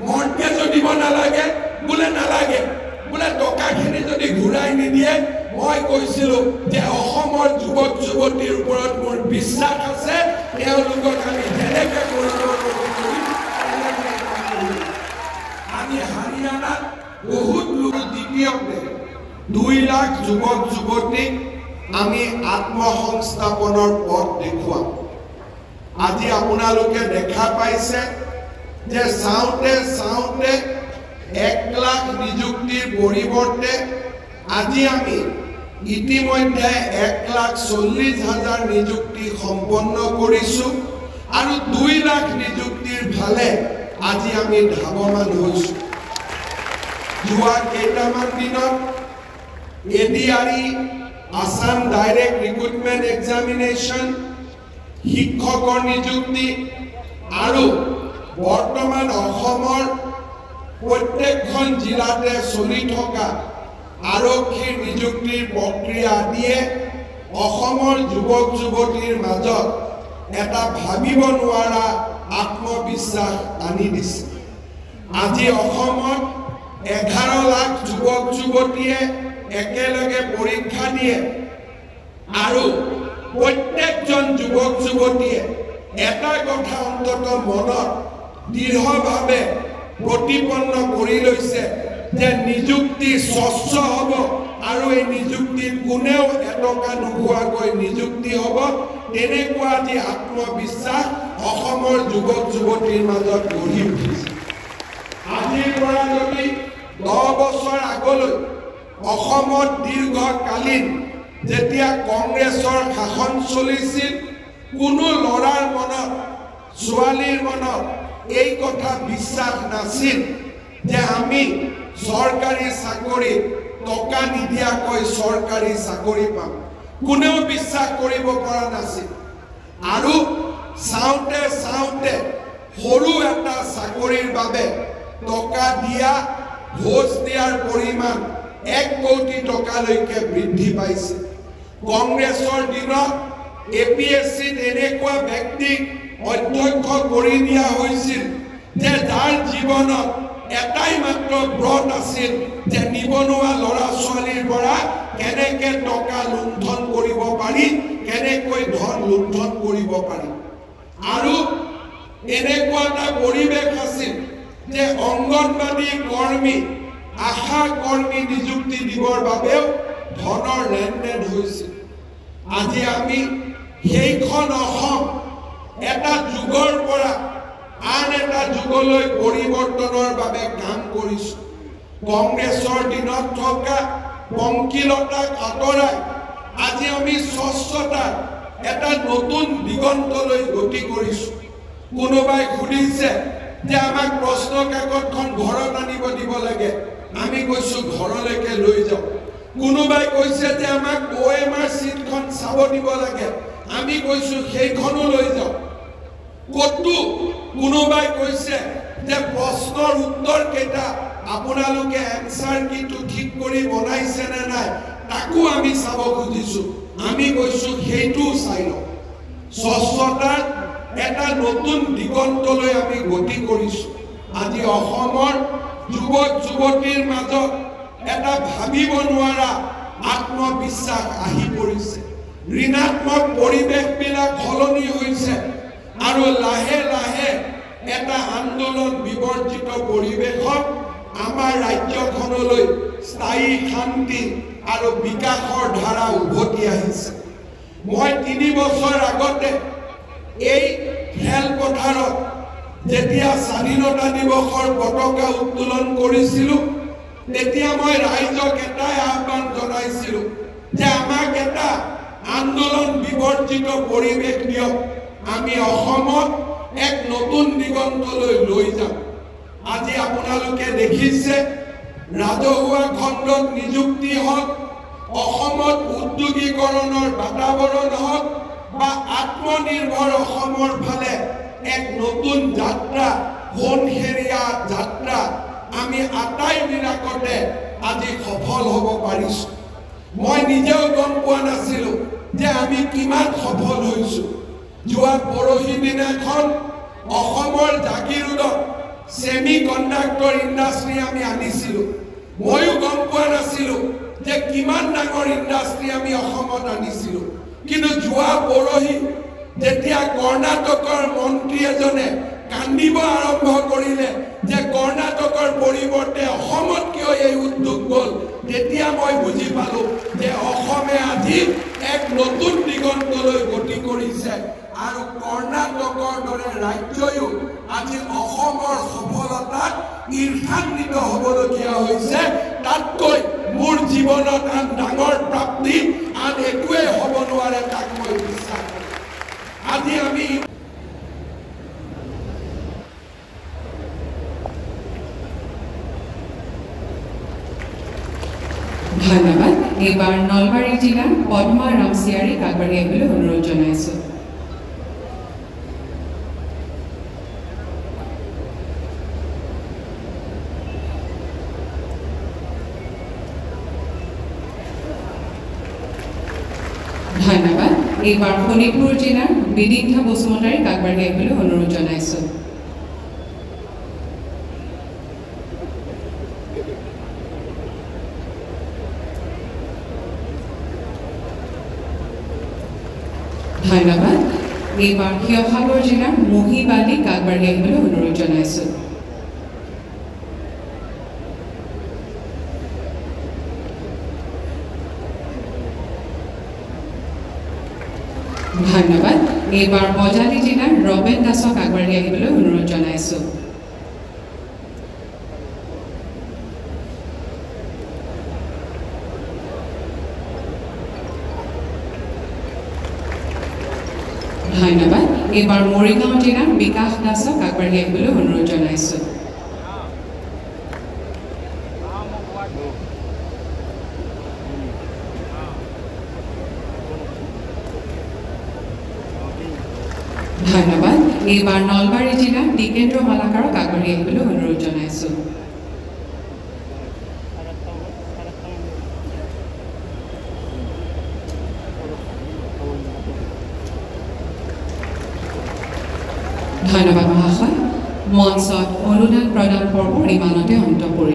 মৰ্টগেজো দিব নালাগে বোলে নালাগে বোলে টকাখিনি যদি ঘূৰাই নিদিয়ে মই কৈছিলো যে অসমৰ যুৱক যুৱতীৰ ওপৰত মোৰ বিশ্বাস আছে তেওঁলোকক আমি যেনেকে। আমি হাৰিয়ানাত বহুত লোক দ্বিতীয়তে দুই লাখ যুৱক যুৱতীক আমি আত্মসংস্থাপনৰ পথ দেখুৱাম আজি আপোনালোকে দেখা পাইছে যে চাওঁতে চাওঁতে এক লাখ নিযুক্তিৰ পৰিৱৰ্তে আজি আমি ইতিমধ্যে এক লাখ চল্লিছ হাজাৰ নিযুক্তি সম্পন্ন কৰিছোঁ আৰু দুই লাখ নিযুক্তিৰ ফালে আজি আমি ধাৱমান হৈছোঁ। যোৱা কেইটামান দিনত A D R E Assam direct recruitment examination, শিক্ষকৰ নিযুক্তি আৰু বৰ্তমান অসমৰ প্ৰত্যেকখন জিলাতে চলি থকা আৰক্ষীৰ নিযুক্তিৰ প্ৰক্ৰিয়া আদিয়ে অসমৰ যুৱক যুৱতীৰ মাজত এটা ভাবিব নোৱাৰা আত্মবিশ্বাস আনি দিছে। আজি অসমত এঘাৰ লাখ যুৱক যুৱতীয়ে একেলগে পৰীক্ষা দিয়ে আৰু প্ৰত্যেকজন যুৱক যুৱতীয়ে এটা কথা অন্তত মনত দৃঢ়ভাৱে প্ৰতিপন্ন কৰি লৈছে যে নিযুক্তি স্বচ্ছ হ'ব আৰু এই নিযুক্তিত কোনেও এটকা নোখোৱাকৈ নিযুক্তি হ'ব। তেনেকুৱা আজি আত্মবিশ্বাস অসমৰ যুৱক যুৱতীৰ মাজত গঢ়ি উঠিছে। আজিৰ পৰা যদি দহ বছৰ আগলৈ অসমত দীৰ্ঘকালীন যেতিয়া কংগ্ৰেছৰ শাসন চলিছিল কোনো ল'ৰাৰ মনত ছোৱালীৰ মনত এই কথা বিশ্বাস নাছিল যে আমি চৰকাৰী চাকৰি টকা নিদিয়াকৈ চৰকাৰী চাকৰি পাম। কোনেও বিশ্বাস কৰিব পৰা নাছিল। আৰু চাওঁতে চাওঁতে সৰু এটা চাকৰিৰ বাবে টকা দিয়া ঘোষ দিয়াৰ পৰিমাণ এক কোটি টকালৈকে বৃদ্ধি পাইছে। কংগ্ৰেছৰ দিনত এ পি এছ চিত এনেকুৱা ব্যক্তিক অধ্যক্ষ কৰি দিয়া হৈছিল যে যাৰ জীৱনত এটাই মাত্ৰ ব্ৰত আছিল যে নিবনুৱা ল'ৰা ছোৱালীৰ পৰা কেনেকে টকা লুণ্ঠন কৰিব পাৰি কেনেকৈ ধন লুণ্ঠন কৰিব পাৰি। আৰু এনেকুৱা এটা পৰিৱেশ আছিল যে অংগনবাদী কৰ্মী আশা কৰ্মী নিযুক্তি দিবৰ বাবেও ধনৰ লেনদেন হৈছিল। আজি আমি সেইখন অসম এটা যুগৰ পৰা আন এটা যুগলৈ পৰিৱৰ্তনৰ বাবে কাম কৰিছোঁ। কংগ্ৰেছৰ দিনত থকা পংকিলতাক আঁতৰাই আজি আমি স্বচ্ছতাৰ এটা নতুন দিগন্তলৈ গতি কৰিছোঁ। কোনোবাই সুধিছে যে আমাক প্ৰশ্ন কাকতখন ঘৰত আনিব দিব লাগে আমি কৈছো ঘৰলৈকে লৈ যাওঁ। কোনোবাই কৈছে যে আমাক অ' এম আৰ চিটখন চাব দিব লাগে আমি কৈছো সেইখনো লৈ যাওঁ। ক'তো কোনোবাই কৈছে যে প্ৰশ্নৰ উত্তৰ কেইটা আপোনালোকে এনচাৰ কিটো ঠিক কৰি বনাইছে নে নাই তাকো আমি চাব খুজিছো। আমি কৈছো সেইটোও চাই লওঁ। স্বচ্ছতাৰ এটা নতুন দিগন্তলৈ আমি গতি কৰিছো। আজি অসমৰ যুৱক যুৱতীৰ মাজত এটা ভাবিব নোৱাৰা আত্মবিশ্বাস আহি পৰিছে। ঋণাত্মক পৰিৱেশবিলাক সলনি হৈছে আৰু লাহে লাহে এটা আন্দোলন বিবৰ্জিত পৰিৱেশত আমাৰ ৰাজ্যখনলৈ স্থায়ী শান্তি আৰু বিকাশৰ ধাৰা উভতি আহিছে। মই তিনি বছৰ আগতে এই খেলপথাৰত যেতিয়া স্বাধীনতা দিৱসৰ পতাকা উত্তোলন কৰিছিলোঁ তেতিয়া মই ৰাইজক এটাই আহ্বান জনাইছিলোঁ যে আমাক এটা আন্দোলন বিবৰ্জিত পৰিৱেশ দিয়ক। আমি অসমত এক নতুন দিগন্তলৈ লৈ যাম। আজি আপোনালোকে দেখিছে ৰাজহুৱা খণ্ডত নিযুক্তি হওক অসমত উদ্যোগীকৰণৰ বাতাবৰণ হওক বা আত্মনিৰ্ভৰ অসমৰ ফালে এক নতুন যাত্ৰা সোণসেৰীয়া যাত্ৰা আমি আটাইবিলাকতে আজি সফল হ'ব পাৰিছোঁ। মই নিজেও গম পোৱা নাছিলোঁ যে আমি কিমান সফল হৈছোঁ। যোৱা পৰহি দিনাখন অসমৰ জাগিৰোডত ছেমি কণ্ডাক্টৰ ইণ্ডাষ্ট্ৰী আমি আনিছিলোঁ। ময়ো গম পোৱা নাছিলোঁ যে কিমান ডাঙৰ ইণ্ডাষ্ট্ৰী আমি অসমত আনিছিলোঁ। কিন্তু যোৱা পৰহি যেতিয়া কৰ্ণাটকৰ মন্ত্ৰী এজনে কান্দিব আৰম্ভ কৰিলে যে কৰ্ণাটকৰ পৰিৱৰ্তে অসমত কিয় এই উদ্যোগ গ'ল তেতিয়া মই বুজি পালোঁ যে অসমে আজি এক নতুন দিগন্তলৈ গতি কৰিছে। আৰু কৰ্ণাটকৰ দৰে ৰাজ্যয়ো আজি অসমৰ সফলতাত ঈৰ্ষান্বিত হ'বলগীয়া হৈছে। তাতকৈ মোৰ জীৱনত আন ডাঙৰ প্ৰাপ্তি আন একোৱেই হ'ব নোৱাৰে তাক মই বিশ্বাস কৰোঁ। আজি আমি এইবাৰ নলবাৰী জিলাৰ পদ্মা ৰামচিয়াৰীক আগবাঢ়ি আহিবলৈ অনুৰোধ জনাইছোঁ। ধন্যবাদ। এইবাৰ শোণিতপুৰ জিলাৰ বিদিদ্ধ বসুমতাৰীক আগবাঢ়ি আহিবলৈ অনুৰোধ জনাইছোঁ। ধন্যবাদ এইবাৰ শিৱসাগৰ জিলাৰ মহিবালীক আগবাঢ়ি আহিবলৈ অনুৰোধ জনাইছোঁ। ধন্যবাদ। এইবাৰ বজালী জিলাৰ ৰবেন দাসক আগবাঢ়ি আহিবলৈ অনুৰোধ জনাইছোঁ। ধন্যবাদ। এইবাৰ মৰিগাঁও জিলাৰ বিকাশ দাসক আগবাঢ়ি আহিবলৈ অনুৰোধ জনাইছোঁ। ধন্যবাদ। এইবাৰ নলবাৰী জিলাৰ টিকেন্দ্ৰ মালাকাৰক আগবাঢ়ি আহিবলৈ অনুৰোধ জনাইছোঁ। ধন্যবাদ মহাশয়। মঞ্চত অনুদান প্ৰদান পৰ্ব ইমানতে অন্ত পৰিল